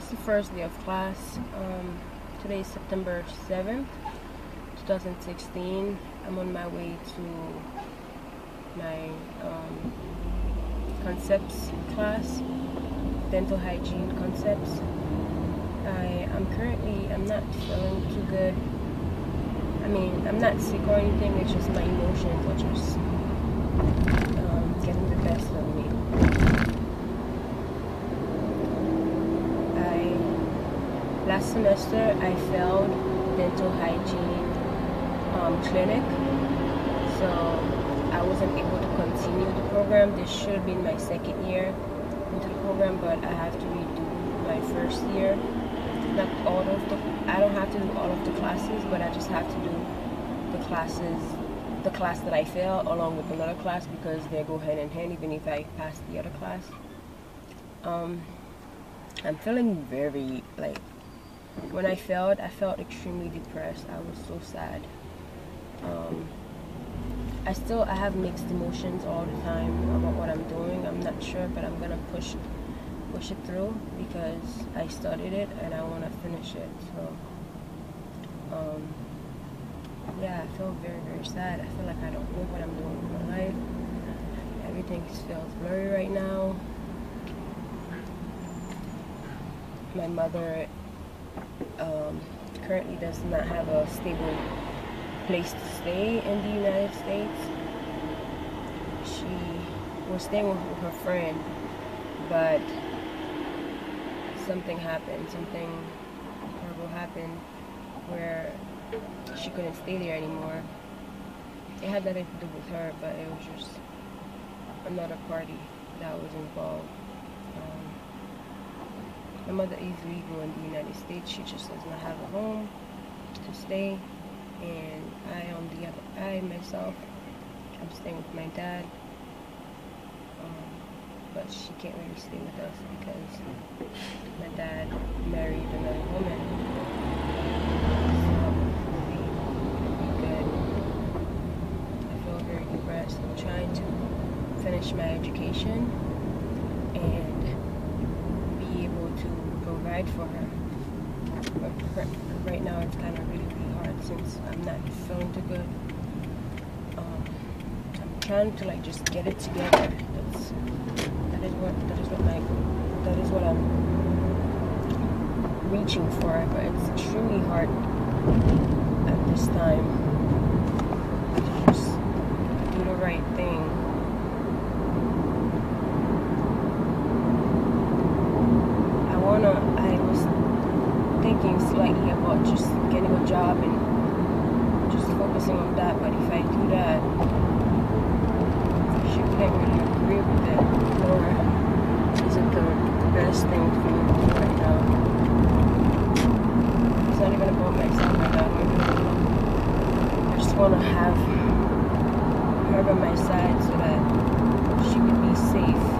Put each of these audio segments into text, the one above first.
Is the first day of class. Um, today is September 7th, 2016. I'm on my way to my um, concepts class, dental hygiene concepts. I am currently, I'm not feeling too good. I mean, I'm not sick or anything, it's just my emotions are just um, getting the best of me. I, last semester, I failed dental hygiene um, clinic, so I wasn't able to continue the program. This should been my second year into the program, but I have to redo my first year not all of the I don't have to do all of the classes, but I just have to do the classes the class that I fail along with another class because they go hand in hand even if I pass the other class. Um, I'm feeling very like when I failed I felt extremely depressed. I was so sad. Um, I still I have mixed emotions all the time about what I'm doing. I'm not sure but I'm gonna push push it through because I started it and I want to finish it. So, um, yeah, I feel very, very sad. I feel like I don't know what I'm doing with my life. Everything feels blurry right now. My mother um, currently does not have a stable place to stay in the United States. She was staying with her friend, but something happened, something horrible happened where she couldn't stay there anymore. It had nothing to do with her, but it was just another party that was involved. Um, my mother is legal in the United States. She just does not have a home to stay. And I, on the other, I myself, I'm staying with my dad but she can't really stay with us because my dad married another woman. So. I feel very depressed. I'm trying to finish my education and for her. But right now it's kind of really, really hard since I'm not feeling too good. Um, I'm trying to like just get it together. That's, that is what that is what my that is what I'm reaching for, but it's extremely hard at this time to just do the right thing. I wanna I was thinking slightly about just getting a job and just focusing on that, but if I do that she can't really agree with it or is it the best thing for me to do right now? It's not even about myself right now. I just want to have her by my side so that she can be safe.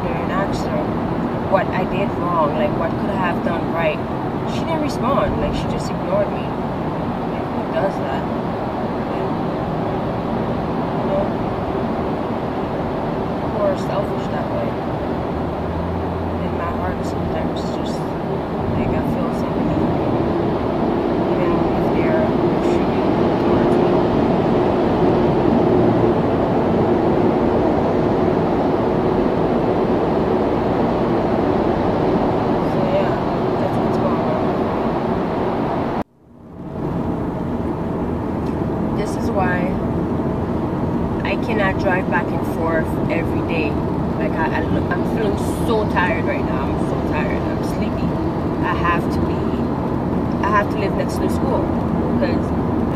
And asked her What I did wrong, like what could I have done right? She didn't respond. Like she just ignored me. Like, who does that?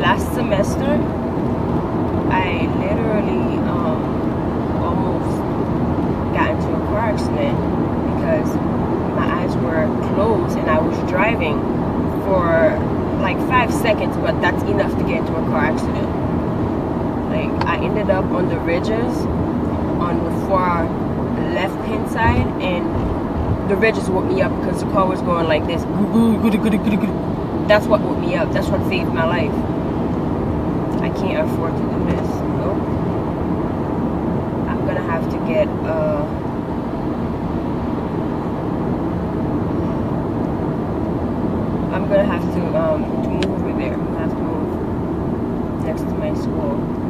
Last semester I literally um, almost got into a car accident because my eyes were closed and I was driving for like five seconds, but that's enough to get into a car accident. Like I ended up on the ridges on the far left hand side and the ridges woke me up because the car was going like this. That's what woke me up. That's what saved my life. I can't afford to do this. Nope. I'm gonna have to get uh I'm gonna have to um move over there. I'm gonna have to move next to my school.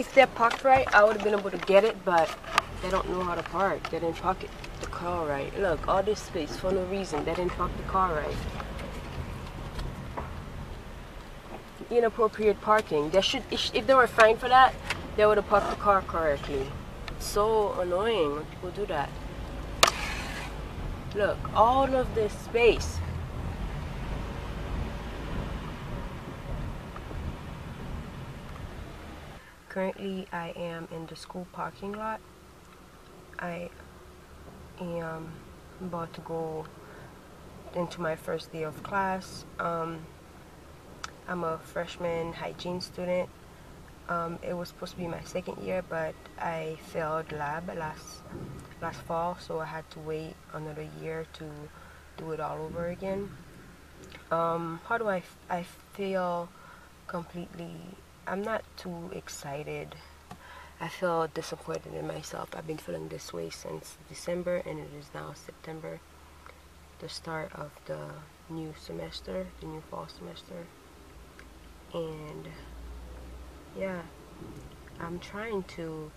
If they're parked right, I would have been able to get it, but they don't know how to park. They didn't park it, the car right. Look, all this space for no reason. They didn't park the car right. Inappropriate parking. They should, if they were fined for that, they would have parked the car correctly. So annoying when people do that. Look, all of this space. Currently, I am in the school parking lot. I am about to go into my first day of class. Um, I'm a freshman hygiene student. Um, it was supposed to be my second year, but I failed lab last last fall, so I had to wait another year to do it all over again. Um, how do I, I feel completely I'm not too excited. I feel disappointed in myself. I've been feeling this way since December and it is now September, the start of the new semester, the new fall semester. And yeah, I'm trying to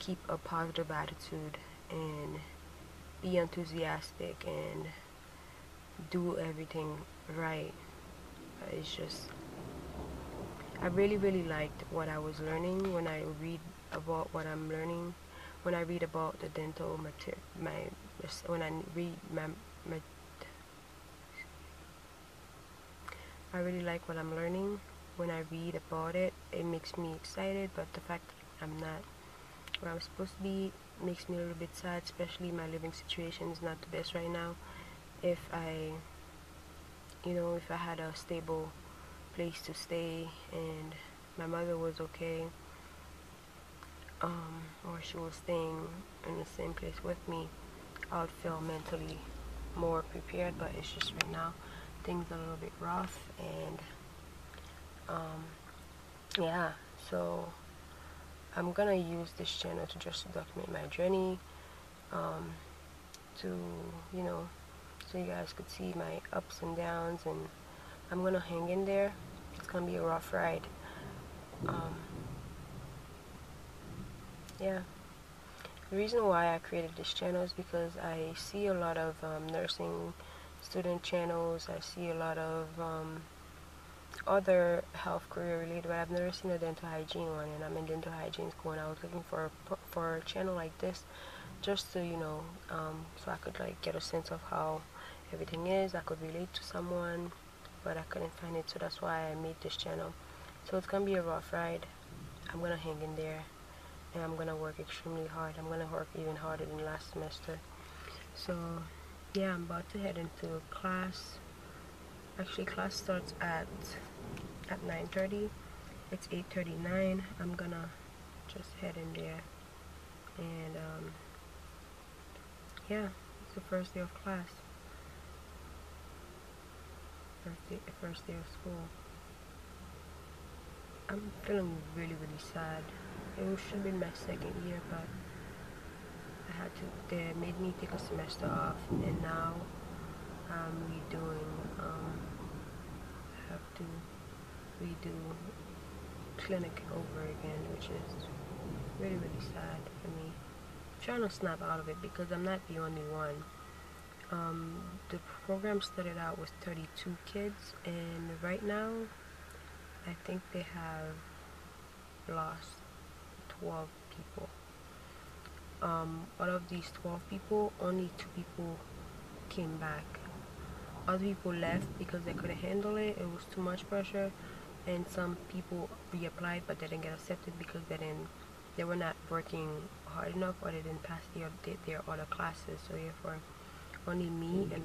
keep a positive attitude and be enthusiastic and do everything right. It's just I really really liked what I was learning when I read about what I'm learning when I read about the dental material my when I read my, my I really like what I'm learning. When I read about it it makes me excited but the fact that I'm not where I'm supposed to be makes me a little bit sad especially my living situation is not the best right now. If I you know if I had a stable place to stay and my mother was okay. Um, or she was staying in the same place with me. I would feel mentally more prepared but it's just right now things are a little bit rough and um, yeah so I'm gonna use this channel to just document my journey um, to you know so you guys could see my ups and downs and I'm gonna hang in there. It's gonna be a rough ride. Um, yeah. The reason why I created this channel is because I see a lot of um, nursing student channels. I see a lot of um, other health career related, but I've never seen a dental hygiene one, and I'm in dental hygiene school, and I was looking for a, for a channel like this, just to you know, um, so I could like get a sense of how everything is. I could relate to someone, but I couldn't find it, so that's why I made this channel. So it's gonna be a rough ride. I'm gonna hang in there, and I'm gonna work extremely hard. I'm gonna work even harder than last semester. So yeah, I'm about to head into class actually class starts at at 9:30 it's 8:39 I'm gonna just head in there and um, yeah it's the first day of class first day, first day of school. I'm feeling really really sad. It should have been my second year but I had to they made me take a semester off and now I'm redoing um, have to redo clinic over again which is really really sad for me. I'm trying to snap out of it because I'm not the only one um, the program started out with 32 kids and right now I think they have lost 12 people. Um, out of these 12 people only two people came back. Other people left because they couldn't handle it it was too much pressure and some people reapplied but they didn't get accepted because they didn't they were not working hard enough or they didn't pass their, their other classes. So therefore only me and,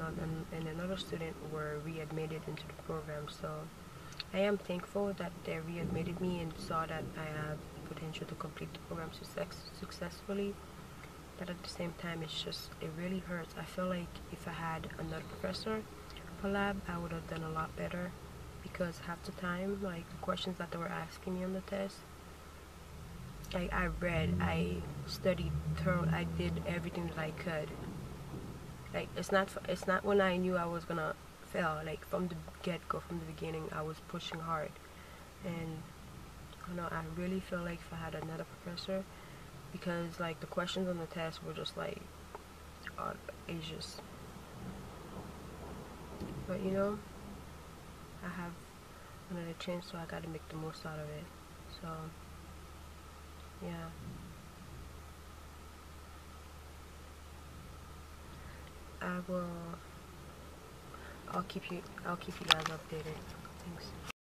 and another student were readmitted into the program. So I am thankful that they readmitted me and saw that I have potential to complete the program success successfully. But at the same time it's just it really hurts. I feel like if I had another professor for lab I would have done a lot better because half the time like the questions that they were asking me on the test I, I read I studied thorough I did everything that I could like it's not it's not when I knew I was gonna fail like from the get-go from the beginning I was pushing hard and you know I really feel like if I had another professor because like the questions on the test were just like it's just but you know, I have another chance, so I gotta make the most out of it. So, yeah. I will. I'll keep you. I'll keep you guys updated. Thanks.